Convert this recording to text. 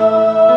Música